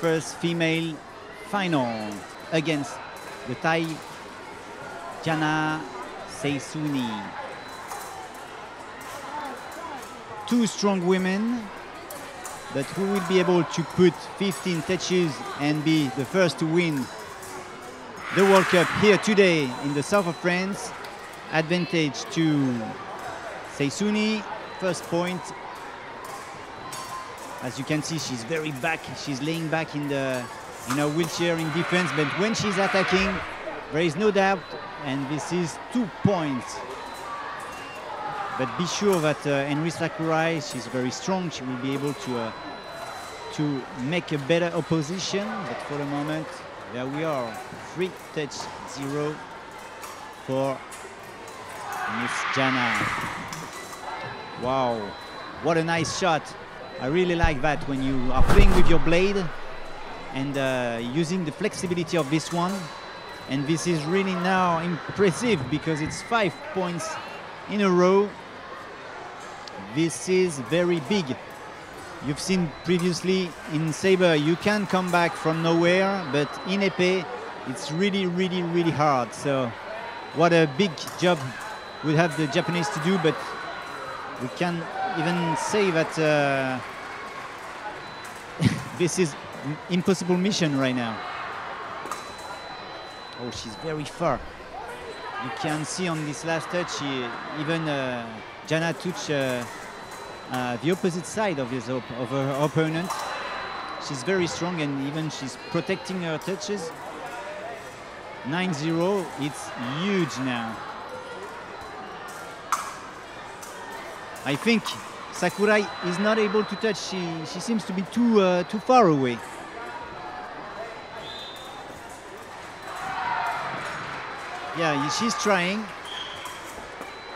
first female final against the Thai Jana Saysunee. Two strong women, but who will be able to put 15 touches and be the first to win the World Cup here today in the south of France. Advantage to Saysunee, first point. As you can see, she's very back. She's laying back in the in a wheelchair in defense, but when she's attacking, there is no doubt, and this is two points. But be sure that uh, Henry Sakurai, she's very strong. She will be able to uh, to make a better opposition. But for the moment, there we are, three touch zero for Miss Jana. Wow, what a nice shot. I really like that when you are playing with your blade and uh, using the flexibility of this one. And this is really now impressive because it's five points in a row. This is very big. You've seen previously in Sabre, you can come back from nowhere, but in épée, it's really, really, really hard. So what a big job would have the Japanese to do, but we can even say that uh, this is impossible mission right now. Oh, she's very far. You can see on this last touch, she, even uh, Jana touched uh, uh, the opposite side of, his op of her opponent. She's very strong and even she's protecting her touches. 9-0, it's huge now. I think Sakurai is not able to touch. She, she seems to be too, uh, too far away. Yeah, she's trying.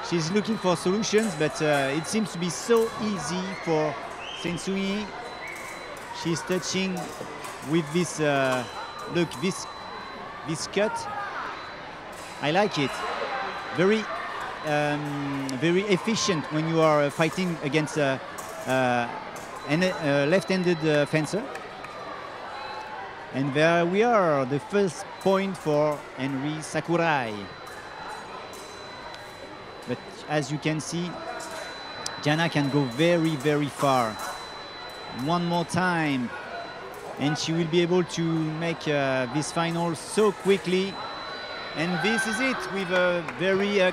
She's looking for solutions, but uh, it seems to be so easy for Saysunee. She's touching with this, uh, look, this, this cut. I like it. Very um, very efficient when you are fighting against a, uh, a left-handed uh, fencer. And there we are, the first point for Henry Sakurai. But as you can see, Jana can go very, very far. One more time, and she will be able to make uh, this final so quickly. And this is it with a very uh,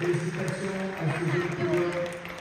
Félicitations à ces